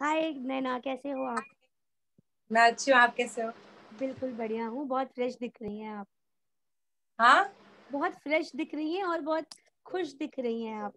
हाय नैना कैसे हो आप? मैं अच्छी हूँ आप कैसे हो? बिल्कुल बढ़िया हूँ बहुत फ्रेश दिख रही हैं आप। हाँ? बहुत फ्रेश दिख रही हैं और बहुत खुश दिख रही हैं आप।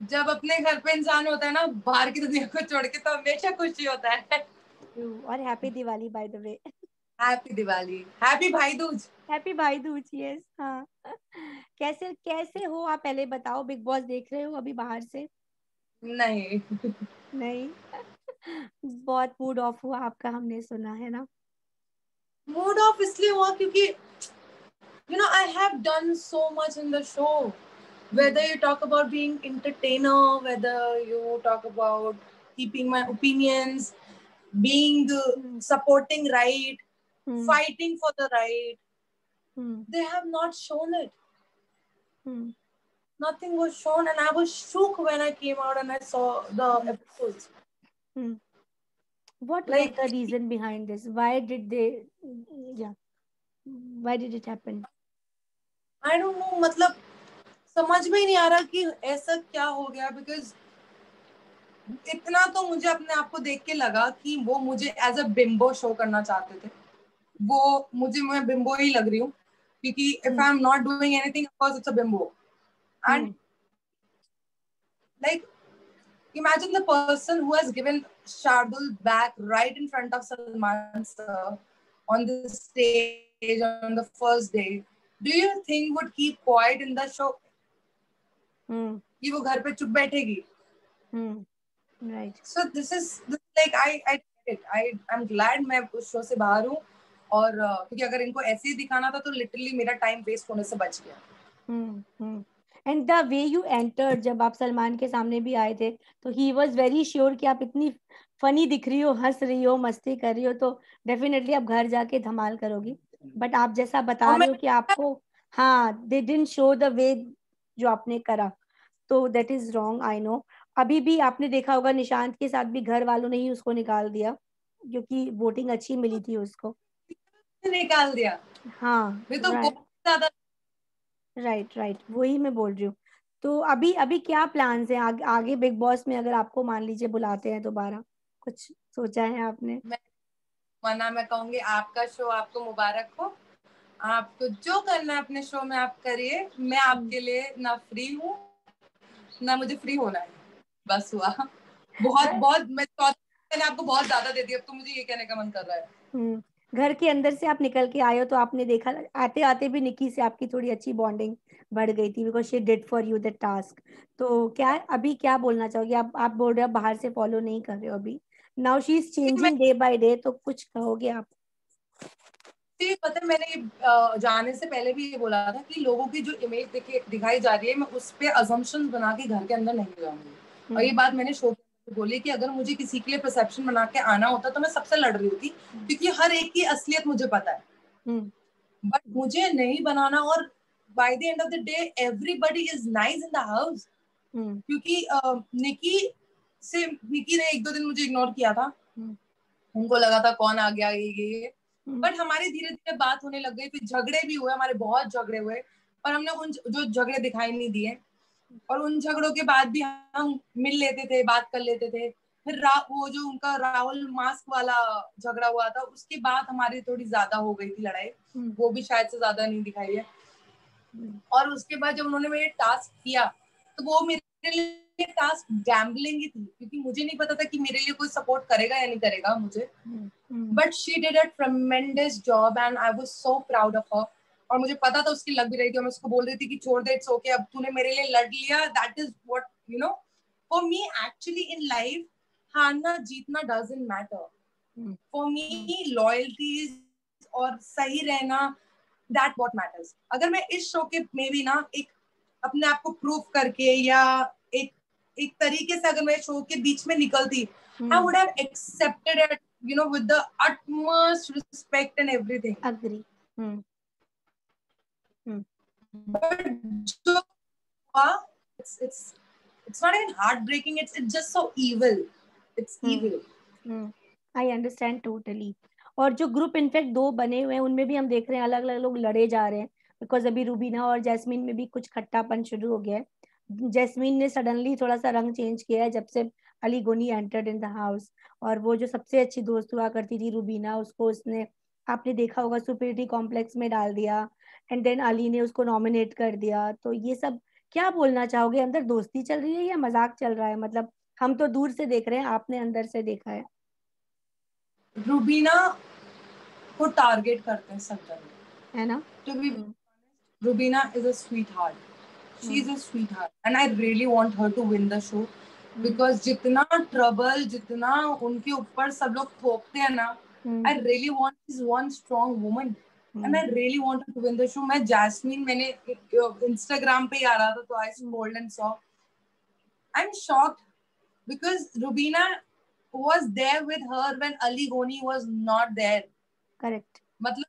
जब अपने घर पे इंसान होता है ना बाहर की दुनिया को छोड़ के तो हमेशा खुशी होता है। और happy Diwali by the way happy Diwali. Happy Bhai Dooj happy भाई दूज यस हाँ। कैसे कैसे हो आप? पहले बताओ बिग बॉस देख रहे हो अभी बाहर से? नहीं नहीं बहुत मूड ऑफ़ हुआ आपका हमने सुना है ना मूड ऑफ़ इसलिए हुआ क्योंकि you know i have done so much in the show whether you talk about being entertainer whether you talk about keeping my opinions being Hmm. supporting right Hmm. fighting for the right Hmm. they have not shown it Hmm. Nothing was shown and i was shook when i came out and i saw the episodes Hmm. What Like- was the reason behind this? Why did they? Yeah. Why did it happen? I don't know मतलब समझ में ही नहीं आ रहा कि ऐसा क्या हो गया बिकॉज़ इतना तो मुझे अपने आप को देख के लगा कि वो मुझे एज अ बिम्बो शो करना चाहते थे वो मुझे मैं बिम्बो ही लग रही हूँ क्योंकि if I am not doing anything of course it's a bimbo Hmm. like imagine the person who has given Shardul back right in front of Salman sir on the stage on the first day. Do you think would keep quiet in the show? Hmm. कि वो घर पे चुप बैठेगी Hmm. Right. So this is like I I I am glad मैं उस show से बाहर हूँ और uh, क्योंकि अगर इनको ऐसे ही दिखाना था तो लिटरली मेरा टाइम वेस्ट होने से बच गया Hmm. The way you enter जब आप सलमान के सामने भी आए थे तो ही वॉज़ वेरी श्योर कि आप इतनी फनी दिख रही हो हंस रही हो मस्ती कर रही हो तो डेफिनेटली आप घर जाके धमाल करोगी बट आप जैसा बता रहे हो कि आपको हाँ they didn't show the way जो आपने करा तो that is wrong I know अभी भी आपने देखा होगा निशांत के साथ भी घर वालों ने ही उसको निकाल दिया क्योंकि वोटिंग अच्छी मिली थी उसको निकाल दिया हाँ मैं तो. बहुत ज़्यादा राइट राइट वही मैं बोल रही हूँ। तो अभी अभी क्या प्लान्स हैं? आगे आगे बिग बॉस में अगर आपको मान लीजिए बुलाते हैं दोबारा कुछ सोचा है आपने? वरना मैं कहूँगी आपका शो आपको मुबारक हो। आपको जो करना है अपने शो में आप करिए। मैं आपके लिए ना फ्री हूँ ना मुझे फ्री होना है। बस हुआ। बहुत बहुत मैं मैंने आपको बहुत ज़्यादा दे दिया अब तो मुझे ये कहने का मन कर रहा है। हम्म, घर के अंदर से आप निकल के आए हो तो आपने देखा आते आते भी निकी से आपकी थोड़ी अच्छी बॉन्डिंग बढ़ गई थी because she did for you the task तो क्या अभी क्या बोलना चाहोगे? आप आप बोल रहे हो बाहर से फॉलो नहीं कर रहे हो अभी। Now she is changing day by day तो कुछ कहोगे आप? पता मैंने जाने से पहले भी ये बोला था कि लोगों की जो इमेज दिखाई जा रही है मैं उस पे अजम्पशन बना के घर के अंदर नहीं जाऊँगी। और ये बात मैंने शो बोली कि अगर मुझे किसी के लिए परसेप्शन बना के आना होता तो मैं सबसे लड़ रही होती क्योंकि हर एक की असलियत मुझे पता है। हम्म। बट मुझे नहीं बनाना और by the end of the day everybody is nice in the house hmm. क्योंकि निकी से निकी ने एक दो दिन मुझे इग्नोर किया था। हम्म। उनको लगा था कौन आ गया ये ये हम्म, बट हमारी धीरे धीरे बात होने लग गई फिर झगड़े भी हुए हमारे बहुत झगड़े हुए पर हमने उन जो झगड़े दिखाई नहीं दिए। और उन झगड़ों के बाद भी हम मिल लेते थे बात कर लेते थे। फिर रा, वो जो उनका राहुल मास्क वाला झगड़ा हुआ था उसके बाद हमारी थोड़ी ज़्यादा हो गई थी लड़ाई। हम्म, वो भी शायद से ज़्यादा नहीं दिखाई है। हम्म, और उसके बाद जब उन्होंने मेरे टास्क किया तो वो मेरे लिए टास्क गैम्बलिंग ही थी क्योंकि मुझे नहीं पता था कि मेरे लिए कोई सपोर्ट करेगा या नहीं करेगा मुझे। But she did a tremendous job and I was so proud of her और मुझे पता था उसकी लग भी रही थी और मैं उसको बोल रही थी कि छोड़ दे इट्स ओके अब तूने मेरे लिए लड़ लिया that is what you know for me actually in life हारना जीतना doesn't matter for me loyalty और सही रहना दैट व्हाट मैटर्स अगर मैं इस शो के में भी ना एक अपने आप को प्रूव करके या एक एक तरीके से अगर मैं शो के बीच में निकलती आई हम्म, would have accepted it, you know, with the utmost respect and everything. Agree हम्म, जो हुआ, it's it's it's not even heartbreaking. It's it's just so evil. It's Hmm. evil. I understand totally और जो group in fact दो बने हुए हैं उनमें भी हम देख रहे हैं अलग अलग लोग लड़े जा रहे हैं बिकॉज़ अभी रूबीना और जैस्मीन में भी कुछ खट्टापन शुरू हो गया है जैस्मीन ने सडनली थोड़ा सा रंग चेंज किया है जब से अली गोनी एंटर्ड इन द हाउस और वो जो सबसे अच्छी दोस्त हुआ करती थी रूबीना उसको उसने आपने देखा होगा सुपरिटी कॉम्प्लेक्स में डाल दिया एंड देन अली ने उसको नॉमिनेट कर दिया। तो ये सब क्या बोलना चाहोगे? अंदर दोस्ती चल रही है या मज़ाक चल रहा है? मतलब हम तो दूर से देख रहे हैं आपने अंदर से देखा है। रूबीना को टारगेट करते हैं सब जगह है ना? To be Rubina is a sweetheart she is a sweetheart and I really want her to win the show because जितना ट्रबल जितना उनके ऊपर सब लोग थोपते हैं ना I really want is one strong woman and I really want to win the show मैं जैस्मिन मैंने इंस्टाग्राम पे आ रहा था तो I scrolled and saw I am shocked because Rubina was there with her when Ali Goni was not there. Correct. मतलब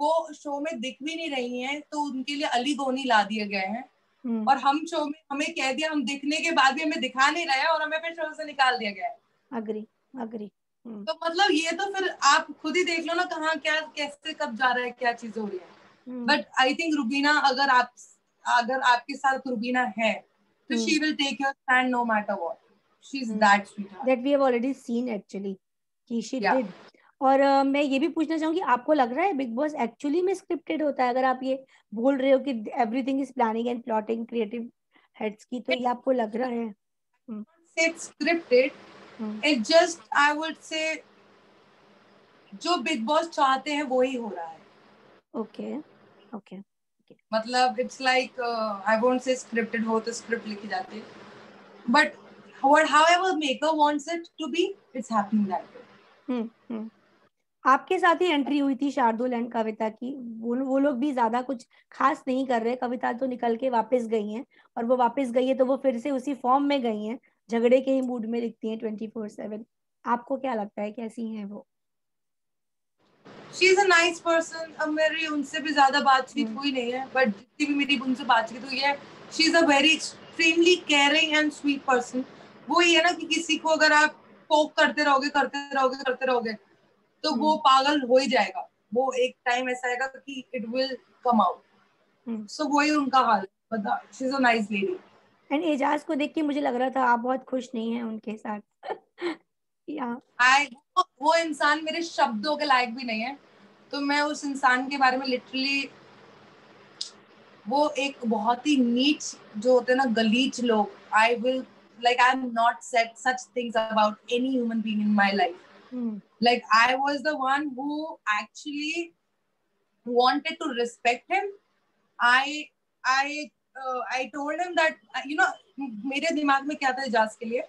वो show में दिख भी नहीं रही हैं तो उनके लिए अली गोनी ला दिए गए हैं hmm. और हम शो में हमें कह दिया हम दिखने के बाद भी हमें दिखा नहीं रहे और हमें फिर शो से निकाल दिया गया है अग्री अग्री तो मतलब ये तो फिर आप खुद ही देख लो ना कहाँ क्या कैसे कब जा रहा है क्या चीज़ हो रही है। बट आई थिंक रुबीना अगर आप अगर आपके साथ रुबीना है तो she will take your stand no matter what she is that sweet that we have already seen actually कि शी डिड और uh, मैं ये भी पूछना चाहूँगी आपको लग रहा है बिग बॉस एक्चुअली में स्क्रिप्टेड होता है? अगर आप ये बोल रहे हो कि everything is planning and plotting creative heads की तो ये आपको लग रहा है? Scripted it just I would say जो बिग बॉस चाहते हैं वो ही हो रहा है। ओके ओके मतलब it's like I won't say scripted हो तो स्क्रिप्ट लिखी जाती है। But what however maker wants it to be it's happening that way hmm hmm. आपके साथ ही एंट्री हुई थी शार्दुल एंड कविता की। वो वो लोग भी ज़्यादा कुछ खास नहीं कर रहे। कविता तो निकल के वापस गई हैं। और वो वापस गई है तो वो फिर से उसी फॉर्म में गई हैं। झगड़े के ही मूड में दिखती हैं ट्वेंटी फोर सेवन आपको क्या लगता है कैसी हैं वो? She is a nice person अब मेरी उनसे भी ज़्यादा बातचीत hmm. हुई नहीं है बट जितनी भी मेरी उनसे बातचीत हुई है she is a very extremely caring and sweet person वो ही ना कि किसी को अगर आप पोक करते रहोगे करते रहोगे करते रहोगे तो hmm. वो पागल हो ही जाएगा। वो एक टाइम ऐसा आएगा कि it will come out so वही उनका हाल बता she is a nice lady and Eijaz को देख के मुझे लग रहा था आप बहुत खुश नहीं हैं उनके साथ या आई वो इंसान मेरे शब्दों के लायक भी नहीं है तो मैं उस इंसान के बारे में लिटरली वो एक बहुत ही नीच जो होते हैं ना गलीच लोग I will like i'm not said such things about any human being in my life hmm. like i was the one who actually wanted to respect him i i I told him that you know मेरे दिमाग में क्या था इजाज के लिए?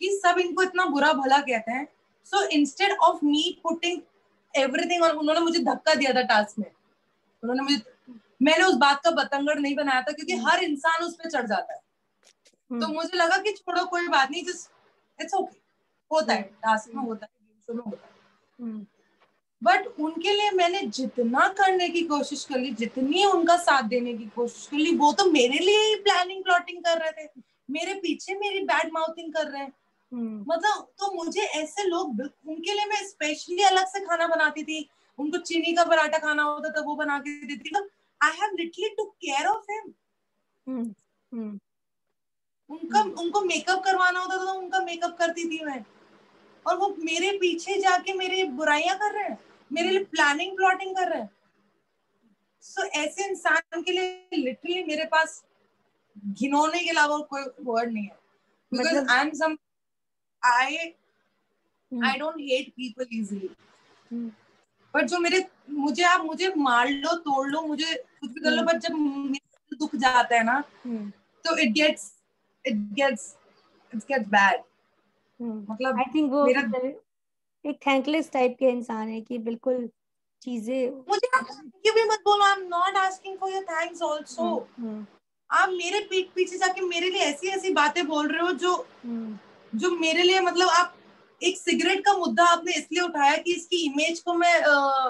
कि सब इनको इतना बुरा भला कहते हैं। So instead of me putting everything और उन्होंने मुझे धक्का दिया था टास्क में। उन्होंने मुझे मैंने उस बात का बतंगड़ नहीं बनाया था क्योंकि. हर इंसान उस पर चढ़ जाता है। hmm. तो मुझे लगा कि छोड़ो कोई बात नहीं जस्ट इट्स ओके होता है टास्क में होता है शो में होता है। बट उनके लिए मैंने जितना करने की कोशिश कर ली जितनी उनका साथ देने की कोशिश कर ली वो तो मेरे लिए ही प्लानिंग प्लॉटिंग कर रहे थे। मेरे पीछे मेरी बैड माउथिंग कर रहे हैं। hmm. मतलब तो मुझे ऐसे लोग उनके लिए मैं स्पेशली अलग से खाना बनाती थी। उनको चीनी का पराठा खाना होता था वो बना के देती थी। I have literally to care of him उनका उनको मेकअप करवाना होता था तो उनका मेकअप करती थी मैं। और वो मेरे पीछे जाके मेरे बुराइयाँ कर रहे हैं। मेरे लिए प्लानिंग प्लॉटिंग कर रहे हैं। सो so, ऐसे इंसान के लिए लिटरली मेरे पास घिनौने के अलावा कोई वर्ड नहीं है। Because I am some I I don't hate people easily but जो मेरे मुझे आप मुझे मार लो तोड़ लो मुझे कुछ भी कर लो बट hmm. जब दुख जाता है ना hmm. तो it gets it gets it gets bad मतलब आई थिंक वो मेरा एक थैंकलेस टाइप के इंसान है कि बिल्कुल चीज़ें मुझे ये भी मत बोलो I am not asking for your thanks also आप मेरे पीठ पीछे जाके मेरे लिए ऐसी ऐसी बातें बोल रहे हो जो हम्म। जो मेरे लिए मतलब आप एक सिगरेट का मुद्दा आपने इसलिए उठाया कि इसकी इमेज को मैं आ,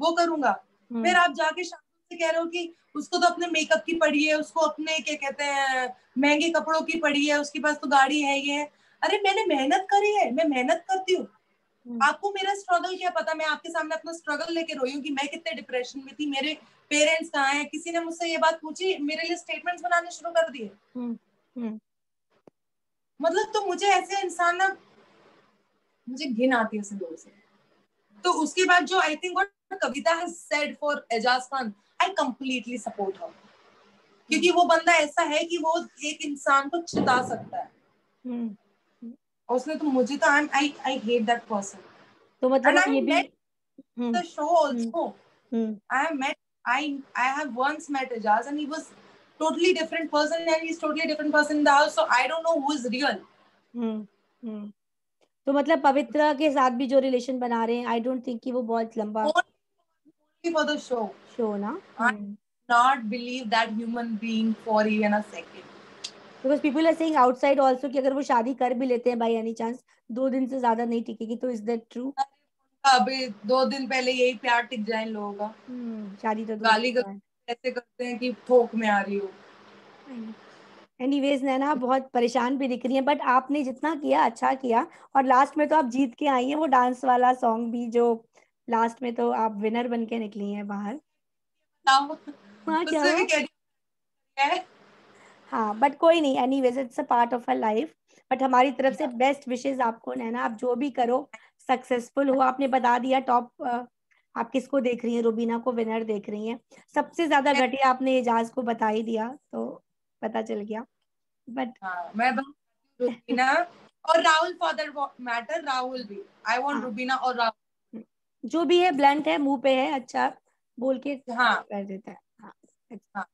वो करूँगा हम्म। फिर आप जाके शाम से कह रहे हो कि उसको तो अपने मेकअप की पड़ी है उसको अपने क्या कहते हैं महँगे कपड़ों की पड़ी है उसके पास तो गाड़ी है ये अरे मैंने मेहनत करी है मैं मेहनत करती हूँ हम्म। आपको मेरा स्ट्रगल क्या पता? मैं आपके सामने अपना स्ट्रगल लेके रोई हूँ कि मैं कितने डिप्रेशन में थी मेरे पेरेंट्स कहाँ हैं? किसी ने मुझसे ये बात पूछी मेरे लिए स्टेटमेंट्स बनाने शुरू कर दिए। हम्म, हम्म। मतलब तो मुझे ऐसे इंसान ना मुझे घिन आती है ऐसे लोगों से। तो उसके बाद जो I think what Kavita has said for Eijaz Khan I completely support her क्योंकि वो बंदा ऐसा है कि वो एक इंसान को चिता सकता है। हम्म। उसने तो मुझे तो I I I hate that person तो मतलब ये भी the show also I have met I I have once met Eijaz and he was totally different person and he is totally different person in the house so I don't know who is real तो मतलब पवित्रा के साथ भी जो relation बना रहे हैं I don't think कि वो बहुत लंबा फॉर द शो शो ना? I not believe that human being for even a second because people are saying outside also कि अगर वो शादी कर भी लेते हैं बाय एनी चांस दो दिन से ज़्यादा नहीं टिकेगी तो इज़ दैट ट्रू अभी दो दिन पहले यही प्यार टिक जाए लोगों का। शादी तो गाली ऐसे करते हैं कि थोक में आ रही हो। एनीवेज नैना बहुत परेशान भी दिख रही है बट आपने जितना किया अच्छा किया और लास्ट में तो आप जीत के आई हैं वो डांस वाला सॉन्ग भी जो लास्ट में तो आप विनर बन के निकली हैं बाहर। हाँ क्या उससे भी हुआ? कह रही है बट कोई नहीं anyways it's a part of a life but हमारी तरफ़ से बेस्ट विशेस आपको नैना आप जो भी करो सक्सेसफुल हो। आपने बता दिया टॉप आप किसको देख रही हैं? रुबीना को विनर देख रही हैं। सबसे ज़्यादा घटिया आपने एजाज को बता ही दिया तो पता चल गया। बट हाँ, मैं रुबीना और Rahul for that matter Rahul भी। आई वांट हाँ। रुबीना और राहुल। जो भी है ब्लंट है मुँह पे है अच्छा बोल के हाँ। कर देता है। हाँ हाँ।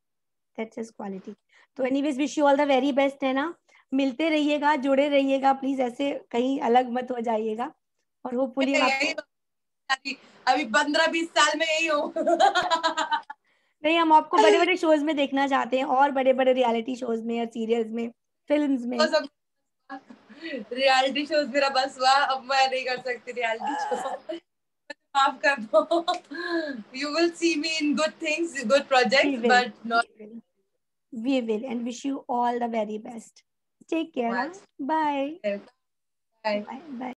दैट्स हिज क्वालिटी तो anyways wish you all the very best है ना? मिलते रहिएगा जुड़े रहिएगा प्लीज़ ऐसे कहीं अलग मत हो जाइएगा। और होपफुली यही आपको अभी- पंद्रह बीस साल में यही हो। नहीं हम आपको बड़े बड़े शोज़ में देखना चाहते हैं और बड़े बड़े रियलिटी शोज़ में या सीरियल्स में फिल्म्स में। रियलिटी शोज़ मेरा बस हुआ अब मैं नहीं कर सकती रियलिटी शो माफ़ कर दो। You will see me in good things good We projects but not We will. And wish you all the very best. Take care. Bye. Bye. Bye. Bye.